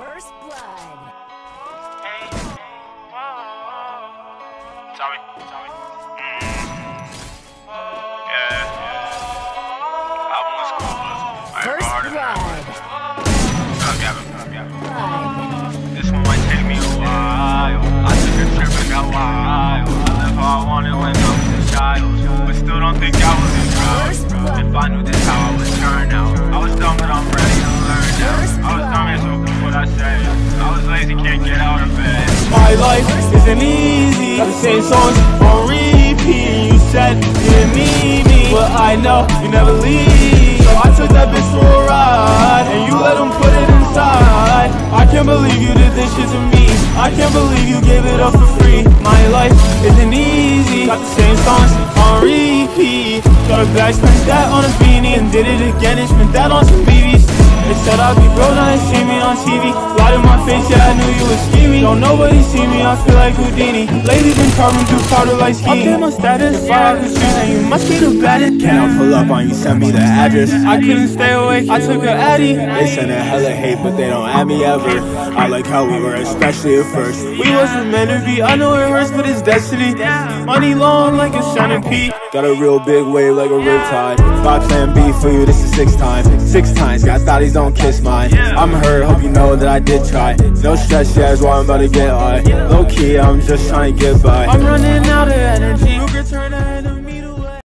First blood. Sorry, sorry. Mm. Yeah, yeah. Album was cool, First blood. My life isn't easy. Got the same songs on repeat. You said you didn't need me, but I know you never leave. So I took that bitch for a ride, and you let him put it inside. I can't believe you did this shit to me. I can't believe you gave it up for free. My life isn't easy. Got the same songs on repeat. Got a bag, spent that on a beanie, and did it again and spent that on some BBs. They said I'd be broke, now they see me on TV. Lied in my face, yeah, I knew you was scheming. Don't nobody see me, I feel like Houdini. Ladies been carving through powder like skiing. Update my status, fire the streets, and you must be the baddest. Can I pull up on you, send me the address? I couldn't stay awake, I took a Addy. They send a hella hate, but they don't add me ever. I like how we were, especially at first. We wasn't meant to be, I know it hurts, but it's destiny. Money long like a centipede. Got a real big wave like a riptide. Got plan B for you, this is six times. Six times, got thotties don't kiss mine. I'm hurt, hope you know that I did try. No stress, yeah, is why I'm about to get high. Low key, I'm just trying to get by. I'm running out of.